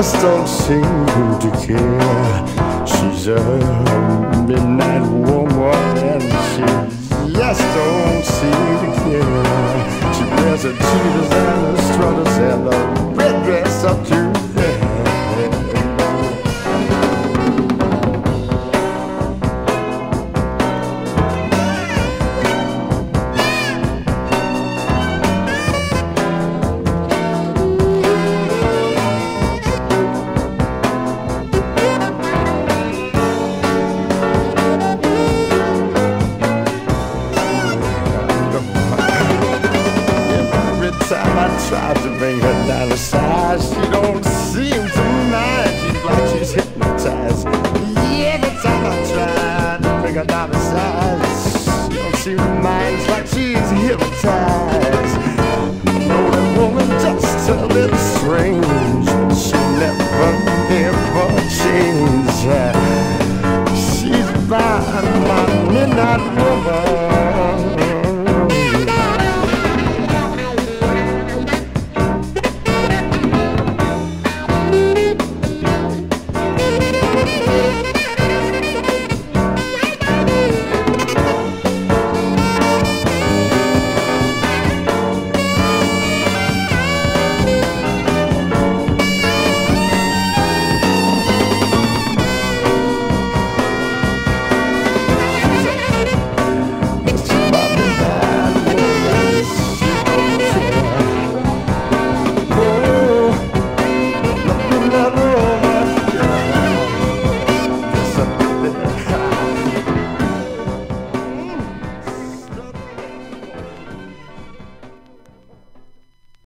just don't seem to care. She's a midnight woman and she just don't seem to care. She wears her cheetahs and tried to bring her down to size. She don't seem to mind. She's like she's hypnotized. Every time I try to bring her down to size, she don't seem to mind. It's like she's hypnotized. No, that woman just a little strange. She never, never change. She's by my midnight